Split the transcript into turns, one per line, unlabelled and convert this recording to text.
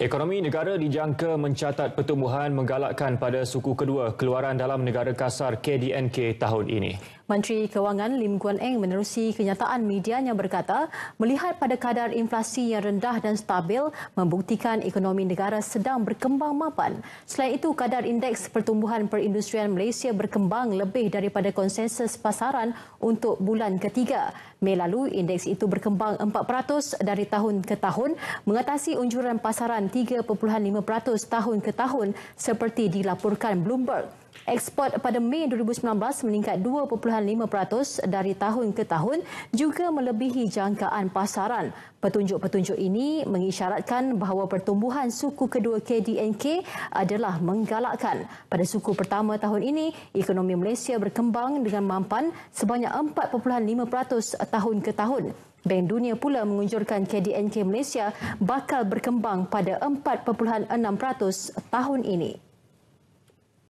Ekonomi negara dijangka mencatat pertumbuhan menggalakkan pada suku kedua keluaran dalam negara kasar KDNK tahun ini.
Menteri Kewangan Lim Guan Eng menerusi kenyataan media yang berkata melihat pada kadar inflasi yang rendah dan stabil membuktikan ekonomi negara sedang berkembang mapan. Selain itu, kadar indeks pertumbuhan perindustrian Malaysia berkembang lebih daripada konsensus pasaran untuk bulan ketiga. Mei lalu, indeks itu berkembang 4% dari tahun ke tahun mengatasi unjuran pasaran 3.5% tahun ke tahun seperti dilaporkan Bloomberg. Ekspor pada Mei 2019 meningkat 2.5% dari tahun ke tahun juga melebihi jangkaan pasaran. Petunjuk-petunjuk ini mengisyaratkan bahawa pertumbuhan suku kedua KDNK adalah menggalakkan. Pada suku pertama tahun ini, ekonomi Malaysia berkembang dengan mampan sebanyak 4.5% tahun ke tahun. Bank Dunia pula mengunjurkan KDNK Malaysia bakal berkembang pada 4.6% tahun ini.